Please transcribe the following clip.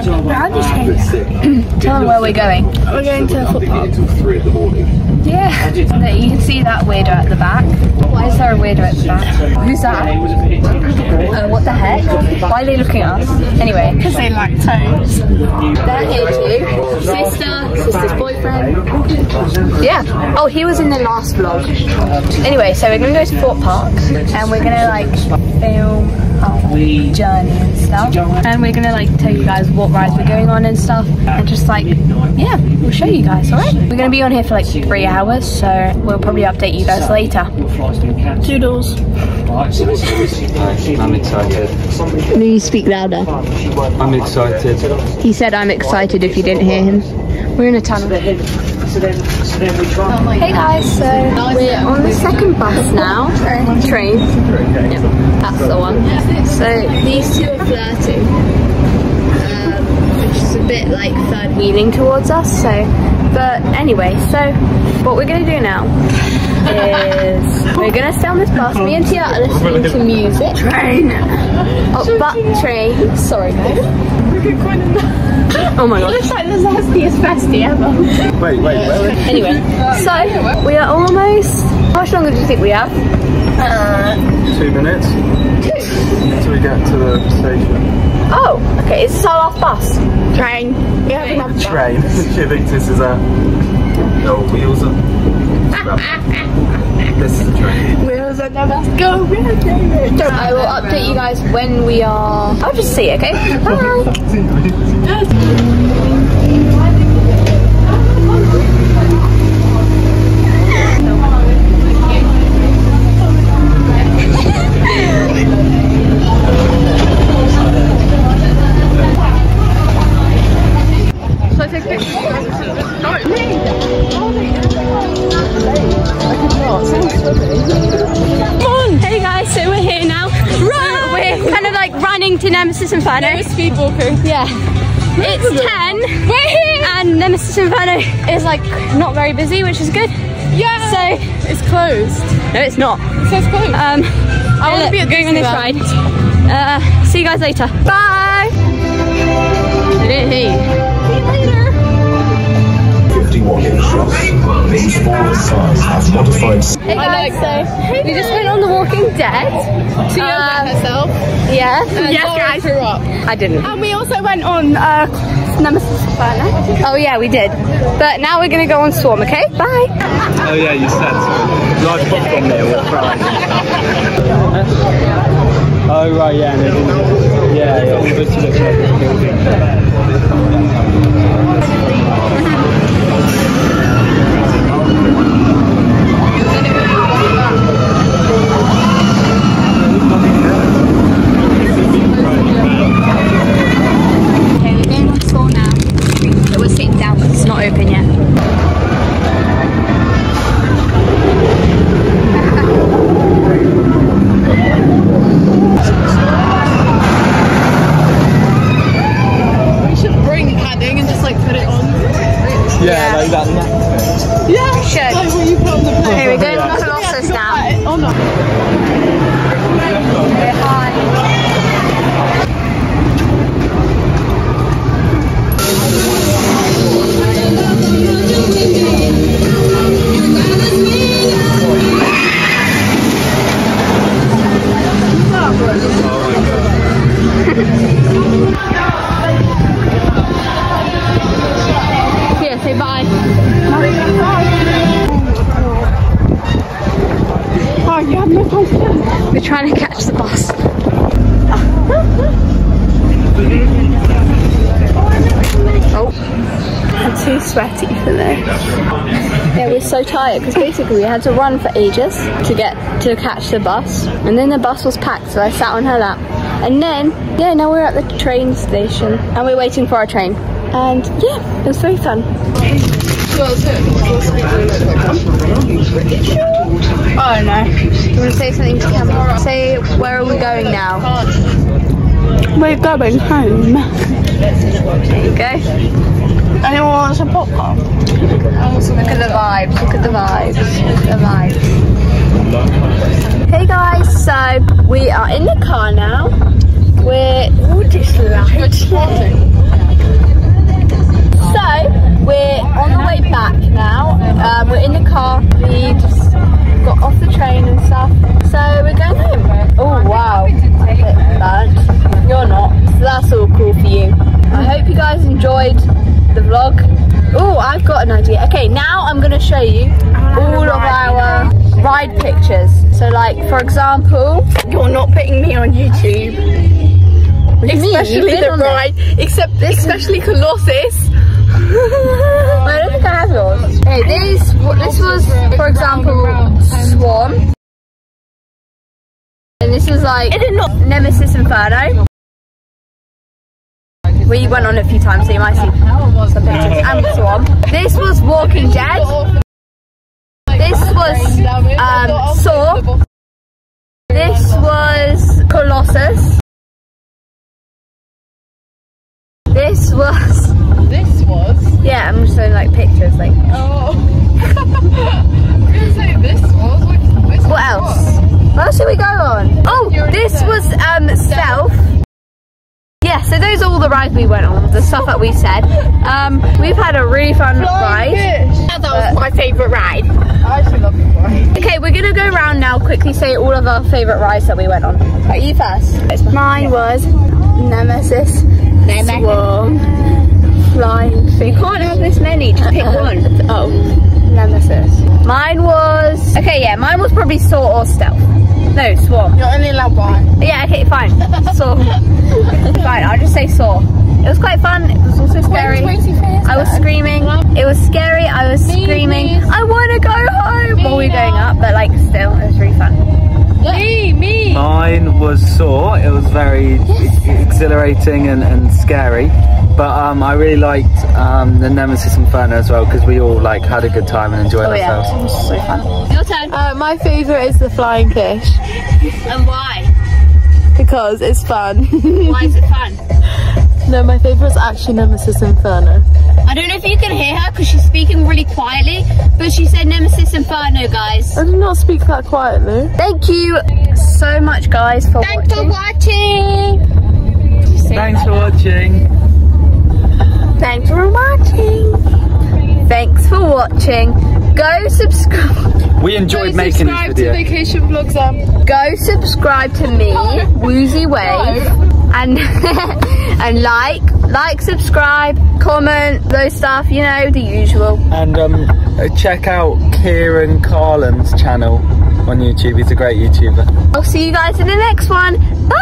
Tell them where we're going. We're going to a football. Yeah. There, you can see that weirdo at the back. Why is there a weirdo at the back? Who's that? Uh, what the heck? Why are they looking at us? Anyway. Because they like toes. They're here too. Sister, sister's boyfriend. Yeah. Oh, he was in the last vlog. Anyway, so we're gonna go to Thorpe Park and we're gonna like film our journey and stuff. And we're gonna like tell you guys what rides we're going on and stuff. And just like, yeah, we'll show you guys, alright? We're gonna be on here for like three hours, so we'll probably update you guys later. Toodles. I'm excited. Can you speak louder? I'm excited. He said I'm excited if you didn't hear him. We're in a tunnel. Hey guys, so we're on the second bus now. Train. Yep, that's the one. So these two are flirting. Um, which is a bit like third wheeling towards us, so but anyway, so what we're gonna do now is we're gonna stay on this bus. Me and Tia are listening to music. Train. Oh, but train. Sorry, guys. Oh my god. Looks like the zestiest festy ever. Wait, wait, wait. Anyway, so we are almost. How much longer do you think we have? Two minutes. Until we get to the station. Oh, okay. Is this our last bus? Train. We have another bus. Train. she thinks this is a. No wheels up. this is a train. Wheels are never go. I will update you guys when we are. I'll just see. Okay. Bye. to Nemesis Inferno. We're speed walking. Yeah. It's 10. We're here! And Nemesis Inferno is like not very busy, which is good. Yeah. So, it's closed. no, it's not. It says closed. Um, I want to be at going on this ride. Uh, see you guys later. Bye! I didn't hear you. 51 inches. These four sides have modified Hey guys, so we just went on The Walking Dead. Tia Um, wet herself. Yeah. And yes, Laura guys. threw up. I didn't. And we also went on uh, Nemesis Inferno. Oh yeah, we did. But now we're gonna go on Swarm, okay? Bye. Oh yeah, you said so. Large popcorn meal with fries. Oh right, yeah, and it didn't. Yeah, yeah. It was looks like a building. Yeah, like that neck. Yeah. should. Like what you put on the plane. Okay, we're going Yeah. to Colossus now. Oh no. Hi. We're trying to catch the bus. Oh, I'm too sweaty for this. yeah, we're so tired because basically we had to run for ages to get to catch the bus, and then the bus was packed, so I sat on her lap, and then yeah, now we're at the train station and we're waiting for our train, and yeah, it was very fun. Oh no. You want to say something to camera? Say, where are we going now? We're going home. There you go. Anyone wants a popcorn? Look at the vibes, look at the vibes, the vibes. Hey guys, so we are in the car now. We're... all. So, we're on the way back now. Um, we're in the car. We Okay, now I'm gonna show you all of our ride pictures. So like, for example, You're not putting me on YouTube. what do you mean? You've Especially the ride, except especially Colossus. I don't think I have yours. Hey, this this was, for example, Swarm. And this is like Nemesis Inferno. We went on it a few times, so you might see some pictures. And Swarm. This was Walking Dead. This was um, Saw. This was Colossus. This was This was. yeah. I'm just showing like pictures, like. Oh. I'm gonna say this was. Like, this What else? What else did we go on? Oh, so those are all the rides we went on, the stuff that we said. Um, we've had a really fun ride. That was my favourite ride. I actually love this one. Okay, we're gonna go around now, quickly say all of our favourite rides that we went on. Right, you first. Mine was Nemesis, Swarm, Flying Thing. You can't have this many, just pick one. Oh, Nemesis. Mine was, okay, yeah, mine was probably Saw or Stealth. No, Swarm. You're only allowed one. Yeah, okay, fine. Saw. fine, I'll just say Saw. It was quite fun, it was also scary. I was screaming. It was scary. I was screaming. I want to go home while we were going up, but like still, it was really fun. Me, me. Mine was Saw, It was very e- exhilarating and, and scary. But um, I really liked um, the Nemesis Inferno as well because we all like had a good time and enjoyed Oh yeah, ourselves. it was so fun. Your turn. Uh, my favourite is the flying fish and why? because it's fun. Why is it fun? no, my favourite is actually Nemesis Inferno. I don't know if you can hear her because she's speaking really quietly, but she said Nemesis Inferno, guys. I did not speak that quietly. Thank you so much, guys, for Thanks for watching. watching. Thanks for watching. Thanks for watching. Thanks for watching. Go subscribe. We enjoyed making this video. subscribe to Vacation Vlogs um, Go subscribe to me, Woozy Wave, and and like, like, subscribe, comment, those stuff. You know the usual. And um, uh, check out Kieran Carlin's channel on YouTube. He's a great YouTuber. I'll see you guys in the next one. Bye.